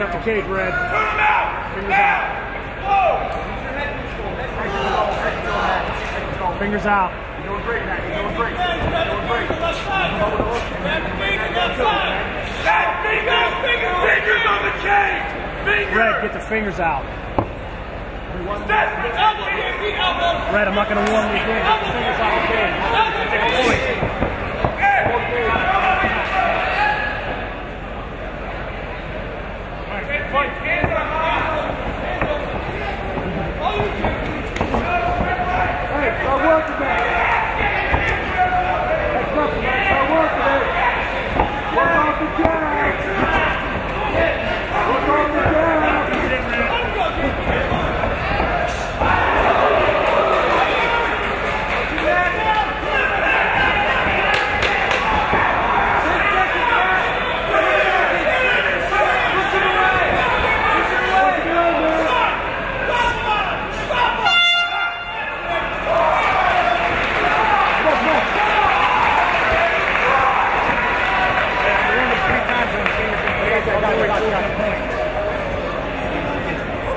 Step the cage, Red. Fingers out. Fingers on the! Fingers! Red, get the fingers out. Red, I'm not going to warn you again.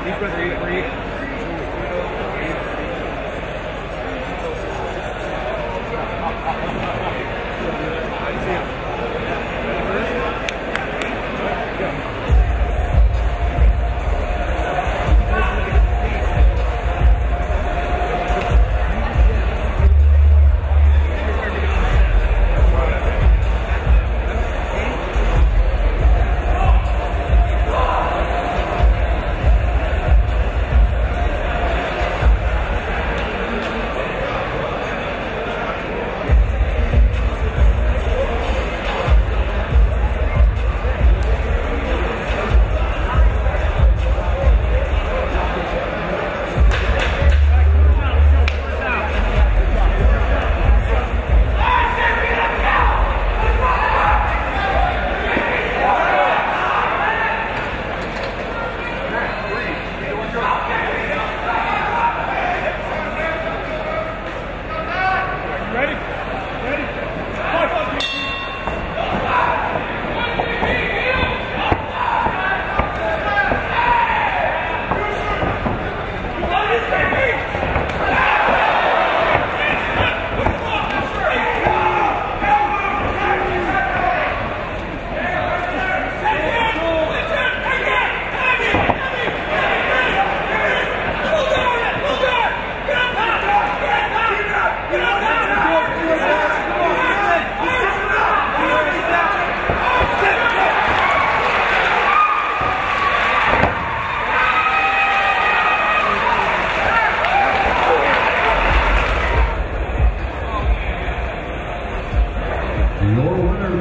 Deep breath, breathe.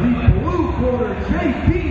the blue quarter, JP